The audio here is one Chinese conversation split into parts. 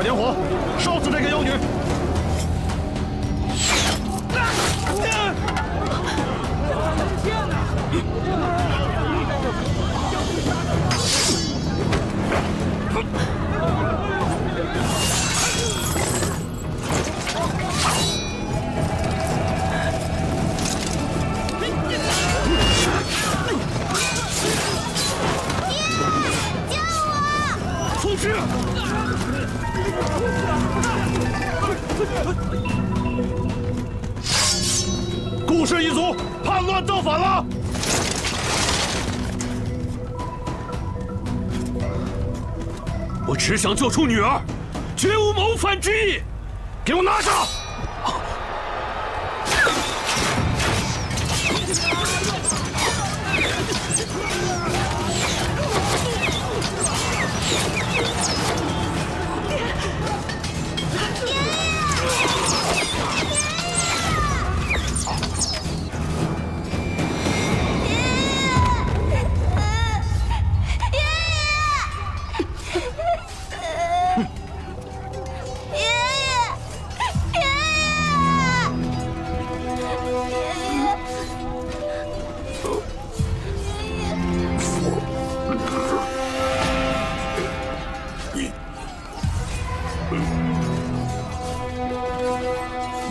快点火，顾氏一族叛乱造反了！我只想救出女儿，绝无谋反之意。给我拿下！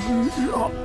爷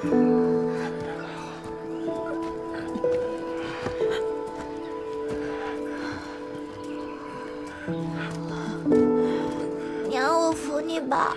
娘，我扶你吧。